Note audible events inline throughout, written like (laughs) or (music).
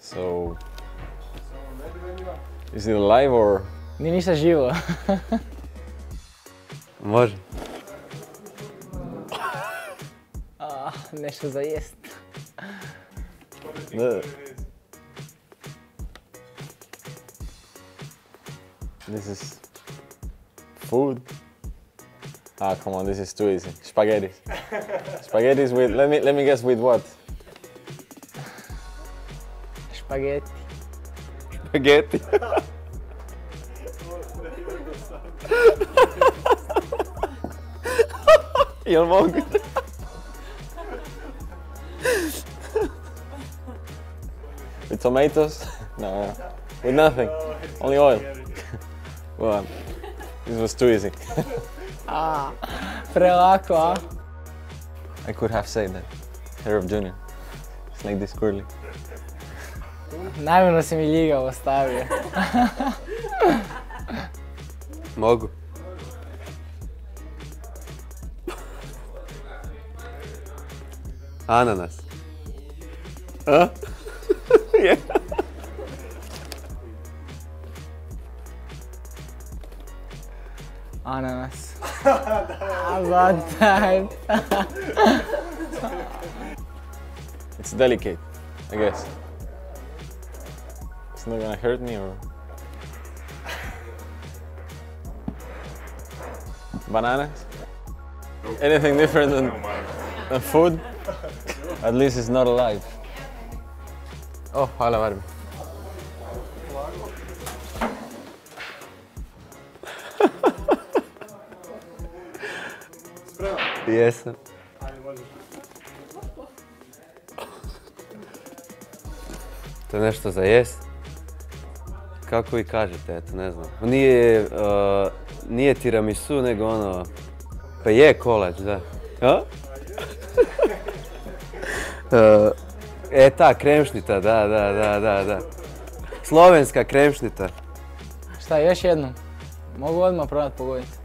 So, is it alive or? Ni ništa živo. (laughs) Može. Ah, nešto za jest. The, this is food. Ah, come on, this is too easy. Spaghetti. (laughs) Spaghetti with. Let me let me guess with what? Špageti. Spaghetti. Jel (laughs) mogu? (laughs) With tomatoes? No, (laughs) no. With nothing. Only oil. well, this was too easy. A, prelako, a? I could have said that. Hair of Junior. It's like this curly. Namjerno si mi ljigavo ostavio. Mogu. Ananas. A? (laughs) Je. Ananas. (laughs) About that. It's delicate, I guess. It's not gonna hurt me or. Bananas? Anything different than, than food? (laughs) At least it's not alive. Oh, hvala Barbie. (laughs) Yes. To nešto za jest? Kako vi kažete, eto, ne znam. Nije, uh, nije tiramisu, nego ono... Pa je kolač, da. A? Uh, (laughs) e, ta, kremšnita, da, da, da, da, da. Slovenska kremšnita. Šta, još jednom? Mogu odmah probat pogoditi.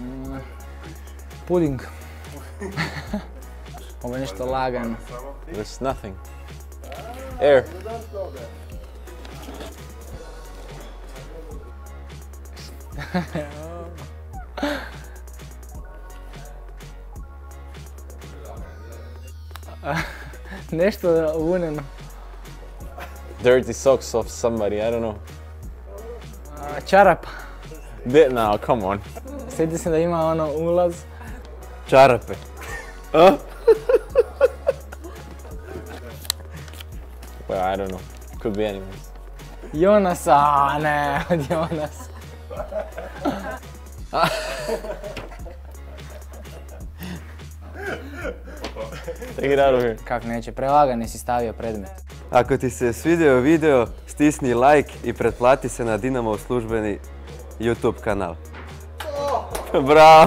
Mm, Puding. (laughs) Ovo je nešto lagano. There's nothing. Air. (laughs) Nešto vuneno. Dirty socks of somebody, I don't know. A, Čarap. Di- no, come on. Sjeti se da ima ono ulaz. Čarape. A? Well, I don't know. Could be animals. Jonas, a ne, od Jonas. Take it out of here. Kak neće, prelagani si stavio predmet. Ako ti se svidio video, stisni like i pretplati se na Dinamo službeni YouTube kanal. Bravo!